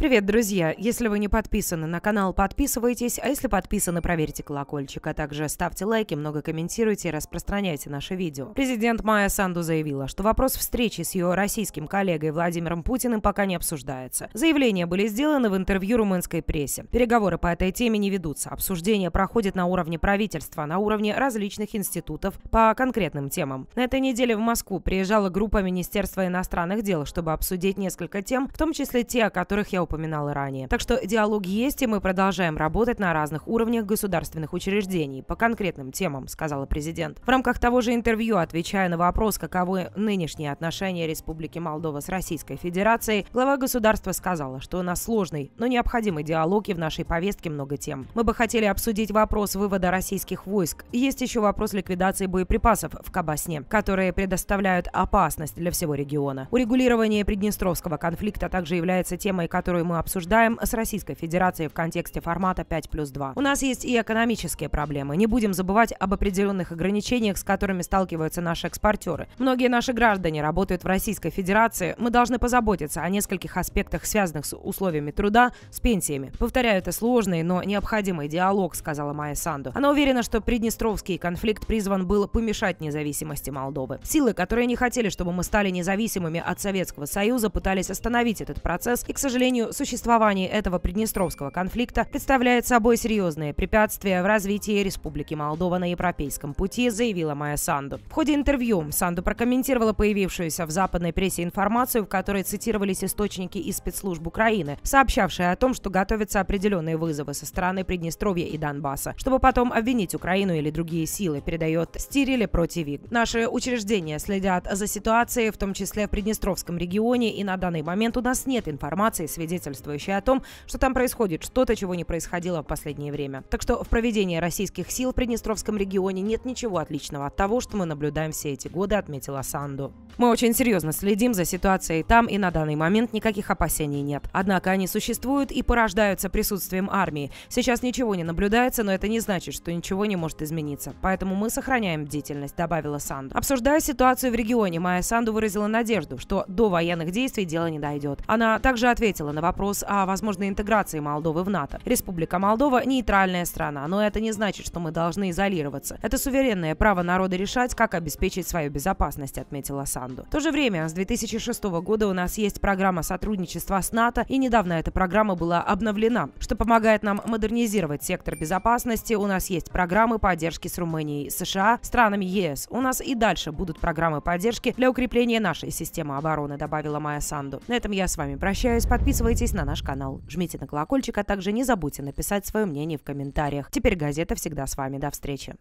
Привет, друзья! Если вы не подписаны на канал, подписывайтесь, а если подписаны, проверьте колокольчик, а также ставьте лайки, много комментируйте и распространяйте наше видео. Президент Майя Санду заявила, что вопрос встречи с ее российским коллегой Владимиром Путиным пока не обсуждается. Заявления были сделаны в интервью румынской прессе. Переговоры по этой теме не ведутся. Обсуждение проходит на уровне правительства, на уровне различных институтов по конкретным темам. На этой неделе в Москву приезжала группа Министерства иностранных дел, чтобы обсудить несколько тем, в том числе те, о которых я упоминала ранее. Так что диалог есть, и мы продолжаем работать на разных уровнях государственных учреждений по конкретным темам, сказала президент. В рамках того же интервью, отвечая на вопрос, каковы нынешние отношения Республики Молдова с Российской Федерацией, глава государства сказала, что у нас сложный, но необходимый диалог и в нашей повестке много тем. Мы бы хотели обсудить вопрос вывода российских войск. Есть еще вопрос ликвидации боеприпасов в Кабасне, которые предоставляют опасность для всего региона. Урегулирование Приднестровского конфликта также является темой, которую которую мы обсуждаем с Российской Федерацией в контексте формата 5 плюс 2. У нас есть и экономические проблемы. Не будем забывать об определенных ограничениях, с которыми сталкиваются наши экспортеры. Многие наши граждане работают в Российской Федерации. Мы должны позаботиться о нескольких аспектах, связанных с условиями труда, с пенсиями. Повторяю, это сложный, но необходимый диалог, сказала Майя Санду. Она уверена, что Приднестровский конфликт призван был помешать независимости Молдовы. Силы, которые не хотели, чтобы мы стали независимыми от Советского Союза, пытались остановить этот процесс и, к сожалению, существование этого Приднестровского конфликта представляет собой серьезные препятствия в развитии Республики Молдова на европейском пути, заявила Майя Санду. В ходе интервью Санду прокомментировала появившуюся в западной прессе информацию, в которой цитировались источники из спецслужб Украины, сообщавшие о том, что готовятся определенные вызовы со стороны Приднестровья и Донбасса, чтобы потом обвинить Украину или другие силы, передает Стирили против Наши учреждения следят за ситуацией, в том числе в Приднестровском регионе, и на данный момент у нас нет информации, свидетельствующей свидетельствующие о том, что там происходит что-то, чего не происходило в последнее время. Так что в проведении российских сил в Приднестровском регионе нет ничего отличного от того, что мы наблюдаем все эти годы, отметила Санду. Мы очень серьезно следим за ситуацией там, и на данный момент никаких опасений нет. Однако они существуют и порождаются присутствием армии. Сейчас ничего не наблюдается, но это не значит, что ничего не может измениться. Поэтому мы сохраняем бдительность, добавила Санду. Обсуждая ситуацию в регионе, Майя Санду выразила надежду, что до военных действий дело не дойдет. Она также ответила на вопрос о возможной интеграции Молдовы в НАТО. Республика Молдова – нейтральная страна, но это не значит, что мы должны изолироваться. Это суверенное право народа решать, как обеспечить свою безопасность, отметила Санду. В то же время, с 2006 года у нас есть программа сотрудничества с НАТО, и недавно эта программа была обновлена, что помогает нам модернизировать сектор безопасности. У нас есть программы поддержки с Румынией, США, странами ЕС. У нас и дальше будут программы поддержки для укрепления нашей системы обороны, добавила Майя Санду. На этом я с вами прощаюсь. Подписывайтесь Подписывайтесь на наш канал, жмите на колокольчик, а также не забудьте написать свое мнение в комментариях. Теперь газета всегда с вами. До встречи.